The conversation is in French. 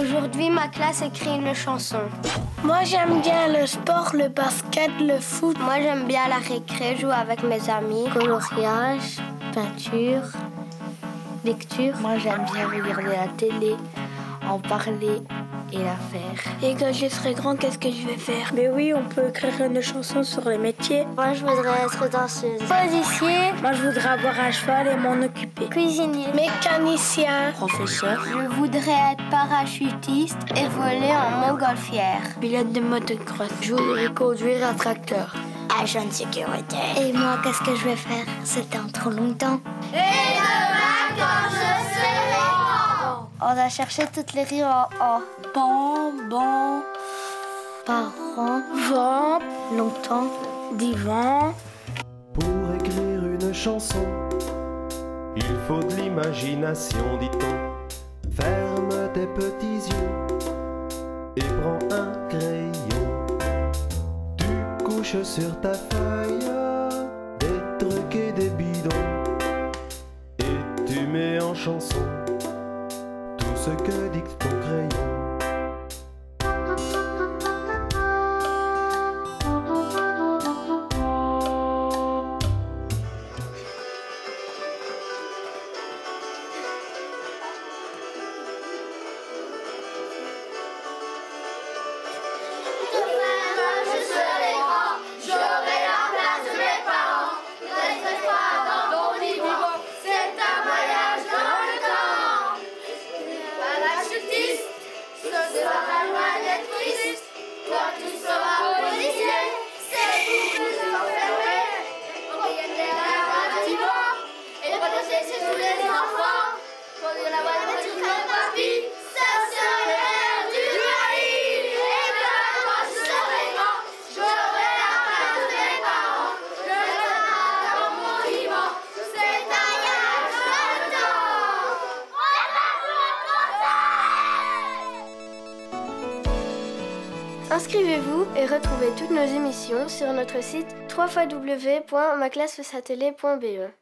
Aujourd'hui, ma classe écrit une chanson. Moi, j'aime bien le sport, le basket, le foot. Moi, j'aime bien la récré, jouer avec mes amis. Coloriage, peinture, lecture. Moi, j'aime bien regarder la télé, en parler et la faire. Et quand je serai grand, qu'est-ce que je vais faire? Mais oui, on peut écrire une chanson sur les métiers. Moi, je voudrais être danseuse. Policier. Moi, je voudrais avoir un cheval et m'en occuper. Cuisinier. Mécanicien. Professeur. Je voudrais être parachutiste et voler en montgolfière. Pilote de motocross. Je voudrais conduire un tracteur. Agent de sécurité. Et moi, qu'est-ce que je vais faire? C'était en trop longtemps. Et On a cherché toutes les rimes en. Bon, bon. Parents. Vent. Longtemps. Divan. Pour écrire une chanson, il faut de l'imagination, dit-on. Ferme tes petits yeux et prends un crayon. Tu couches sur ta feuille des trucs et des bidons. Et tu mets en chanson tout ce que dicte ton crayon. Inscrivez-vous et retrouvez toutes nos émissions sur notre site www.maclassesatellé.be.